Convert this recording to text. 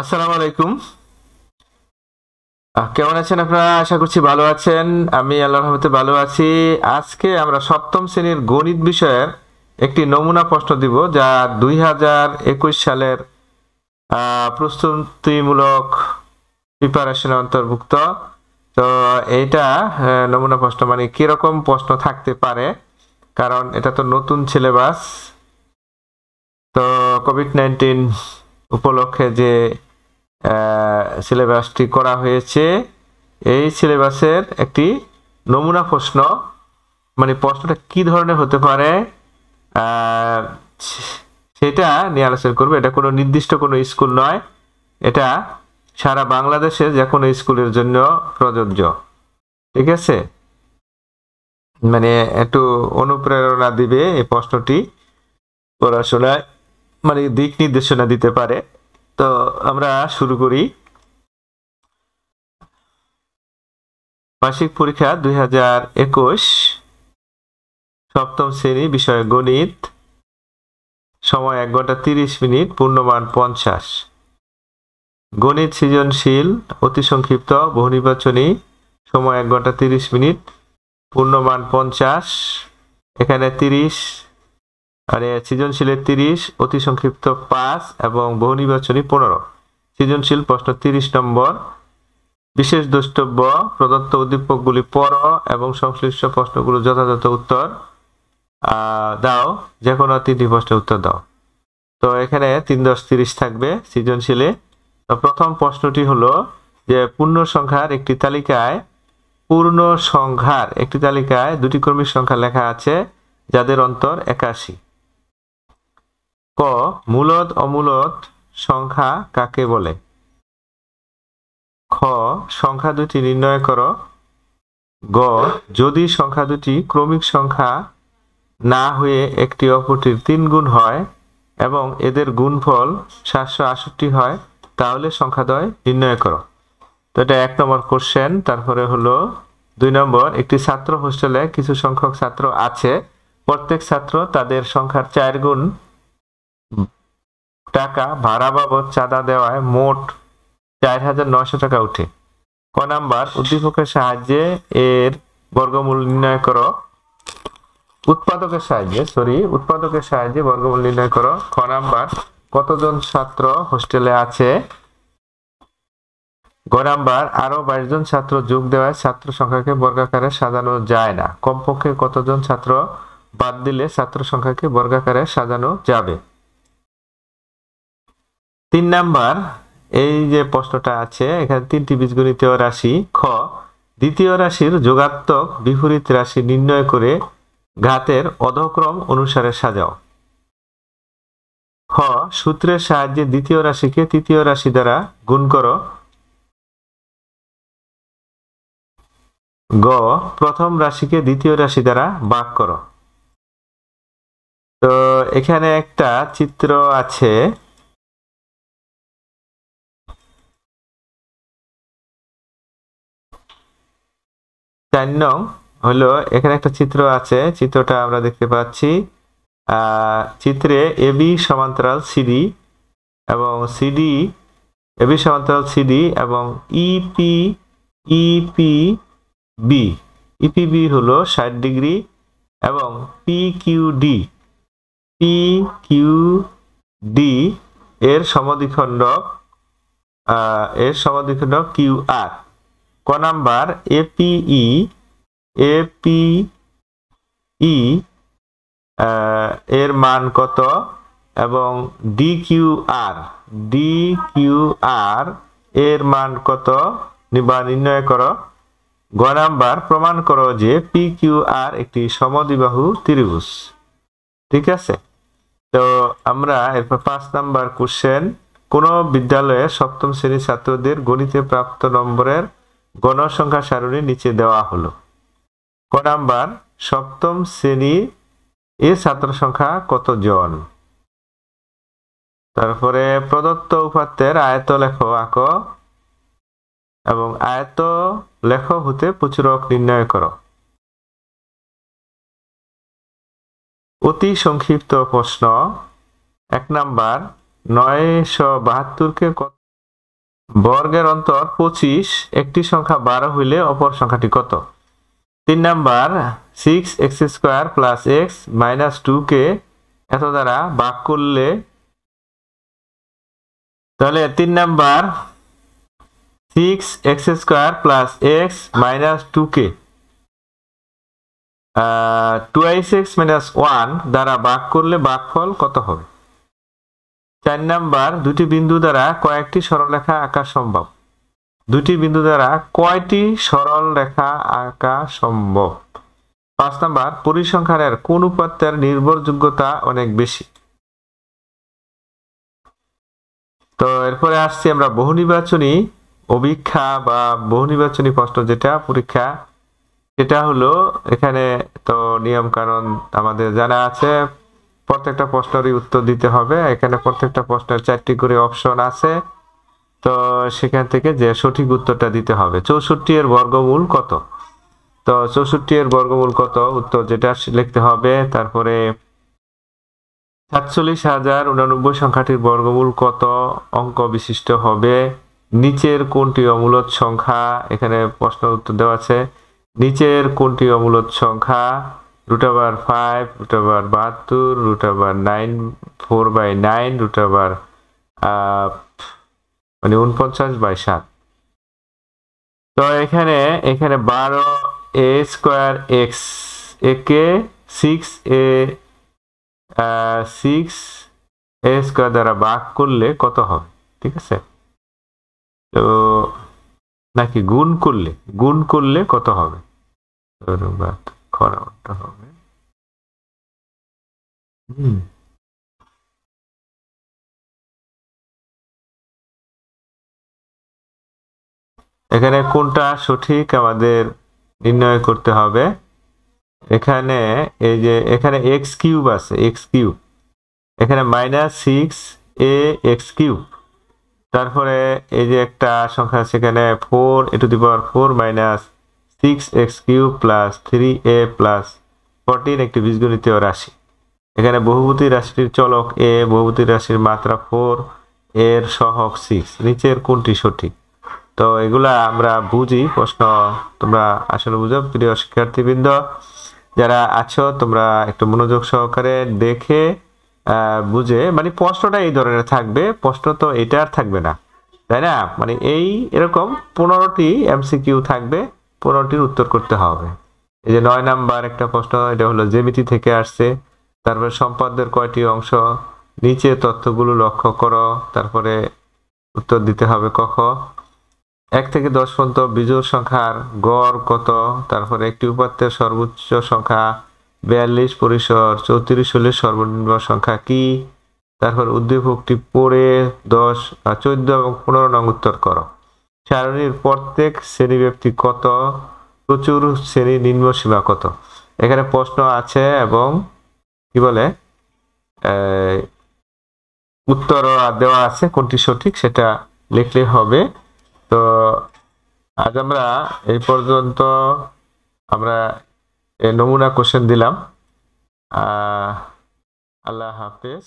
আসসালামু আলাইকুম। কেমন আছেন আপনারা? আশা করছি ভালো আছেন। আমি আল্লাহর রহমতে ভালো আছি। আজকে আমরা সপ্তম শ্রেণির গণিত বিষয়ের একটি নমুনা প্রশ্ন দিব যা দুই হাজার একুশ সালের প্রস্তুতিমূলক প্রিপারেশনে অন্তর্ভুক্ত। তো আহ, নমুনা প্রশ্ন মানে কীরকম প্রশ্ন থাকতে পারে? কারণ এটা তো নতুন সিলেবাস তো কোভিড নাইন্টিন উপলক্ষে যে সিলেবাসটি করা হয়েছে, এই সিলেবাসের একটি নমুনা প্রশ্ন মানে প্রশ্নটা কি ধরনের হতে পারে সেটা নিয়ে আলোচনা করব। এটা কোনো নির্দিষ্ট কোনো স্কুল নয়, এটা সারা বাংলাদেশে যে কোনো স্কুলের জন্য প্রযোজ্য। ঠিক আছে? মানে একটু অনুপ্রেরণা দিবে এই প্রশ্নটি পড়াশোনায়। মানে দিক নির্দেশনা দিতে পারে। তো আমরা শুরু করি। মাসিক পরীক্ষা দুই হাজার একুশ, সপ্তম শ্রেণি, বিষয় গণিত, সময় এক ঘণ্টা তিরিশ মিনিট, পূর্ণমান পঞ্চাশ। গণিত সৃজনশীল, অতি সংক্ষিপ্ত, বহু নির্বাচনী, সময় এক ঘণ্টা তিরিশ মিনিট, পূর্ণমান পঞ্চাশ, এখানে তিরিশ মানে সৃজনশীলের তিরিশ, অতি সংক্ষিপ্ত পাঁচ এবং বহু নির্বাচনী পনেরো। সৃজনশীল প্রশ্ন তিরিশ নম্বর। বিশেষ দ্রষ্টব্য, প্রদত্ত উদ্দীপকগুলি পড় এবং সংশ্লিষ্ট প্রশ্নগুলো যথাযথ উত্তর দাও। যে কোনো তিনটি প্রশ্নের উত্তর দাও। তো এখানে তিন দশ তিরিশ থাকবে সৃজনশীলে। তো প্রথম প্রশ্নটি হলো যে পূর্ণ সংখ্যার একটি তালিকায়, পূর্ণ সংখ্যার একটি তালিকায় দুটি কর্মীর সংখ্যা লেখা আছে, যাদের অন্তর একাশি। ক মূলদ অমূলদ সংখ্যা কাকে বলে? খ, সংখ্যা দুটি নির্ণয় করো। গ, যদি সংখ্যা দুটি ক্রমিক সংখ্যা না হয়ে একটি অপরটির তিন গুণ হয় এবং এদের গুণফল সাতশো আষট্টি হয়, তাহলে সংখ্যাদ্বয় নির্ণয় করো। তো এটা এক নম্বর কোশ্চেন তারপরে হলো দুই নম্বর, একটি ছাত্র হোস্টেলে কিছু সংখ্যক ছাত্র আছে, প্রত্যেক ছাত্র তাদের সংখ্যার চার গুণ টাকা ভাড়া বাবদ চাঁদা দেওয়ায় মোট চার হাজার নয়শো টাকা উঠে। ক নাম্বার, উদ্দীপকের সাহায্যে এর বর্গমূল নির্ণয় করো। উৎপাদকের সাহায্যে সরি উৎপাদকের সাহায্যে বর্গমূল নির্ণয় করো। খ নাম্বার, কতজন ছাত্র হোস্টেলে আছে? গ নাম্বার, আরও বাইশ জন ছাত্র যোগ দেওয়ায় ছাত্র সংখ্যাকে বর্গাকারে সাজানো যায় না। কমপক্ষে কতজন ছাত্র বাদ দিলে ছাত্র সংখ্যাকে বর্গাকারে সাজানো যাবে? তিন নাম্বার, এই যে প্রশ্নটা আছে, এখানে তিনটি বীজগণিত রাশি খ। দ্বিতীয় রাশির যোগাত্মক বিপরীত রাশি নির্ণয় করে ঘাতের অধক্রম অনুসারে সাজাও। খ, সূত্রের সাহায্যে দ্বিতীয় রাশিকে তৃতীয় রাশি দ্বারা গুণ করো। গ, প্রথম রাশিকে দ্বিতীয় রাশি দ্বারা ভাগ করো। তো, এখানে একটা চিত্র আছে। চার নং হলো এখানে একটা চিত্র আছে চিত্রটা আমরা দেখতে পাচ্ছি। চিত্রে এবি সমান্তরাল সিডি এবং সিডি এবি সমান্তরাল সিডি এবং E P E P B. E P B হলো ষাট ডিগ্রি এবং P Q D P Q D এর সমদ্বিখণ্ডক আহ, এর সমদ্বিখণ্ডক কিউ আর। ক নাম্বার এপিই এপিই এর মান কত? এবং ডি কিউ আর ডি কিউ আর এর মান কত? নিবা নির্ণয় করো। গ নাম্বার, প্রমাণ করো যে পি কিউ আর একটি সমদ্বিবাহু ত্রিভুজ। ঠিক আছে? তো আমরা এরপর পাঁচ নাম্বার কোশ্চেন কোন বিদ্যালয়ে সপ্তম শ্রেণির ছাত্রদের গণিতে প্রাপ্ত নম্বরের গণসংখ্যা সারণী নিচে দেওয়া হলো। ক নাম্বার, সপ্তম শ্রেণি এ ছাত্র সংখ্যা কতজন? তারপরে প্রদত্ত উপাত্তের আয়ত লেখ আঁক এবং আয়ত লেখ হতে প্রচুরক নির্ণয় করো। অতি সংক্ষিপ্ত প্রশ্ন, এক নাম্বার, নয়শো বাহাত্তরকে কত বর্গের অন্তর পঁচিশ, একটি সংখ্যা বারো হইলে অপর সংখ্যাটি কত? তিন number six x square plus x minus two কে এত দ্বারা ভাগ করলে, তাহলে তিন number six x square plus x minus two কে টুয়াইস এক্স মাইনাস ওয়ান দ্বারা ভাগ করলে ভাগফল কত হবে? চার নাম্বার, দুটি বিন্দু দ্বারা কয়েকটি সরলরেখা আঁকা সম্ভব। দুটি বিন্দু দ্বারা কয়টি সরল রেখা আঁকা সম্ভব? পাঁচ নাম্বার, পরিসংখ্যানের কোন উপাত্তের নির্ভরযোগ্যতা অনেক বেশি? তো এরপরে আসছি আমরা বহু নির্বাচনী অভিক্ষা বা বহু নির্বাচনী প্রশ্ন যেটা, পরীক্ষা। সেটা হলো এখানে তো নিয়ম কারণ আমাদের জানা আছে। প্রত্যেকটা প্রশ্নেরই উত্তর দিতে হবে। এখানে প্রত্যেকটা প্রশ্নের চারটি করে অপশন আছে। তো সেখান থেকে যে সঠিক উত্তরটা দিতে হবে। চৌষট্টি এর বর্গমূল কত? তো চৌষট্টি এর বর্গমূল কত? উত্তর যেটা লিখতে হবে। তারপরে সাতচল্লিশ হাজার উনানব্বই সংখ্যাটির বর্গমূল কত অঙ্ক বিশিষ্ট হবে? নিচের কোনটি অমূলত সংখ্যা? এখানে প্রশ্ন উত্তর দেওয়া আছে। নিচের কোনটি অমূলত সংখ্যা? Root over five root over বাহাত্তর root over nine four by nine root over মানে উনপঞ্চাশ বাই সাত। তো এখানে এখানে বারো এ স্কোয়ার এক্স একে six a six a square দ্বারা ভাগ করলে কত হবে? ঠিক আছে? তো নাকি গুণ করলে? গুণ করলে কত হবে? খরাটা হবে। হুম। এখানে কোনটা সঠিক আমাদের নির্ণয় করতে হবে? এখানে এই যে, এখানে এক্স কিউব আছে এক্স কিউব এখানে minus six a x cube তারপরে এই যে একটা সংখ্যা এখানে four a to the power four minus six x cube plus three a plus fourteen একটি বীজগণিতীয় রাশি। এখানে বহুভূতি রাশিটির চলক এ বহুভূতি রাশির মাত্রা ফোর এর সহক সিক্স নিচের কোনটি সঠিক? তো এগুলা আমরা বুঝি, প্রশ্ন তোমরা আসলে বুঝো, প্রিয় শিক্ষার্থীবৃন্দ। যারা আছো, তোমরা একটু মনোযোগ সহকারে দেখে বুঝে মানে প্রশ্নটা এই ধরনের থাকবে, প্রশ্ন তো এটা আর থাকবে না, তাই না? মানে এই এরকম পনেরোটি এমসিকিউ থাকবে পনেরোটির উত্তর করতে হবে। এই যে নয় নাম্বার একটা প্রশ্ন, এটা হলো জেমিতি থেকে আসছে, তারপরে সম্পদের কয়টি অংশ, নিচে তথ্যগুলো লক্ষ্য করো, তারপরে উত্তর দিতে হবে কখ এক থেকে দশ পর্যন্ত বিজোড় সংখ্যার গড় কত, তারপরে একটি উপাত্তের সর্বোচ্চ সংখ্যা বিয়াল্লিশ, পরিসর চৌত্রিশ হলে সর্বনিম্ন সংখ্যা কি, তারপর উদ্দীপকটি পড়ে দশ চোদ্দ এবং পনেরো নং উত্তর করো। সারণীর প্রত্যেক শ্রেণি ব্যক্তি কত? প্রচুর শ্রেণি নিম্ন সীমা কত? এখানে প্রশ্ন আছে এবং কি বলে? উত্তর দেওয়া আছে কোনটি সঠিক সেটা লিখলে হবে। তো আজ আমরা এই পর্যন্ত আমরা নমুনা কোশ্চেন দিলাম। আল্লাহ হাফেজ।